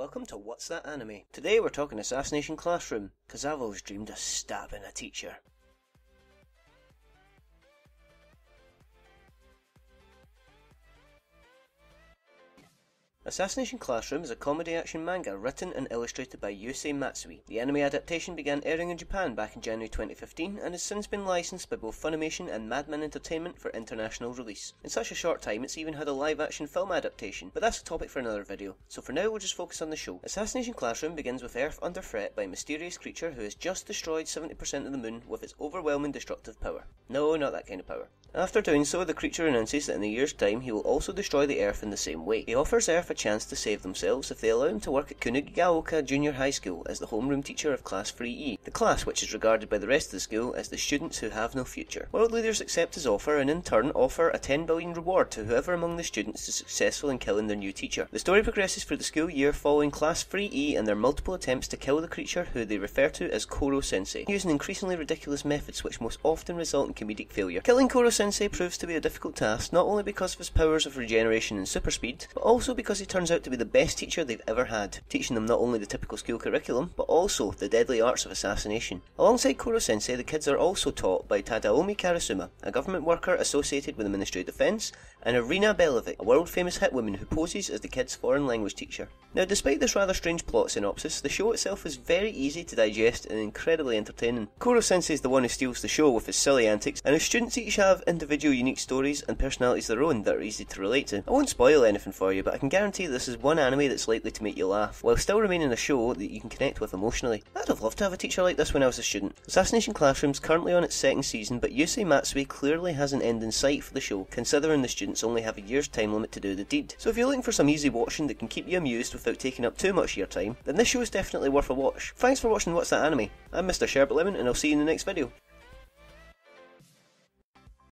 welcome to What's That Anime? Today we're talking Assassination Classroom, because I've always dreamed of stabbing a teacher. Assassination Classroom is a comedy action manga written and illustrated by Yusei Matsui. The anime adaptation began airing in Japan back in January 2015 and has since been licensed by both Funimation and Madman Entertainment for international release. In such a short time, it's even had a live action film adaptation, but that's a topic for another video. So for now, we'll just focus on the show. Assassination Classroom begins with Earth under threat by a mysterious creature who has just destroyed 70% of the moon with its overwhelming destructive power. No, not that kind of power. After doing so, the creature announces that in a year's time he will also destroy the Earth in the same way. He offers Earth a chance to save themselves if they allow him to work at Kunigaoka Junior High School as the homeroom teacher of Class 3E, the class which is regarded by the rest of the school as the students who have no future. World leaders accept his offer and in turn offer a 10 billion reward to whoever among the students is successful in killing their new teacher. The story progresses through the school year following Class 3E and their multiple attempts to kill the creature who they refer to as Koro Sensei, using increasingly ridiculous methods which most often result in comedic failure. Killing Koro Sensei proves to be a difficult task not only because of his powers of regeneration and super speed, but also because he turns out to be the best teacher they've ever had, teaching them not only the typical school curriculum, but also the deadly arts of assassination. Alongside Koro Sensei, the kids are also taught by Tadaomi Karasuma, a government worker associated with the Ministry of Defence, and Irina Belovic, a world famous hitwoman who poses as the kids' foreign language teacher. Now, despite this rather strange plot synopsis, the show itself is very easy to digest and incredibly entertaining. Koro Sensei is the one who steals the show with his silly antics, and his students each have individual unique stories and personalities their own that are easy to relate to. I won't spoil anything for you, but I can guarantee this is one anime that's likely to make you laugh, while still remaining a show that you can connect with emotionally. I'd have loved to have a teacher like this when I was a student. Assassination Classroom's currently on its second season, but Yusei Matsui clearly has an end in sight for the show, considering the students only have a year's time limit to do the deed. So if you're looking for some easy watching that can keep you amused without taking up too much of your time, then this show is definitely worth a watch. Thanks for watching What's That Anime? I'm Mr. Sherbet Lemon, and I'll see you in the next video.